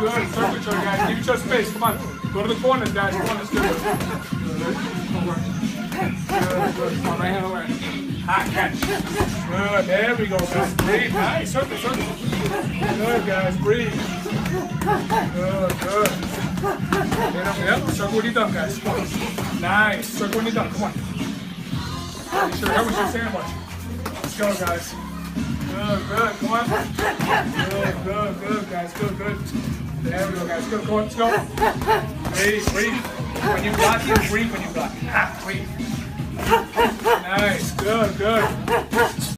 Good. Circle each other, guys. Give each other space. Come on. Go to the corners, guys. Corners. Good. Good. Good. Good. Come on, right hand away. Hot catch. Good. There we go, guys. Breathe. Nice. Circle, circle. Good, guys. Breathe. Good, good. Get up, yep. Circle when you're done, guys. Come on. Nice. Circle when you're done. Come on. Make sure that was your sandwich. Let's go, guys. Good, good. Come on. Good, good, good, guys. Good, good. There we go, guys. Go on. Let's go. Breathe, breathe. When you block it, breathe when you block it. Ah, breathe. Nice. Good, good.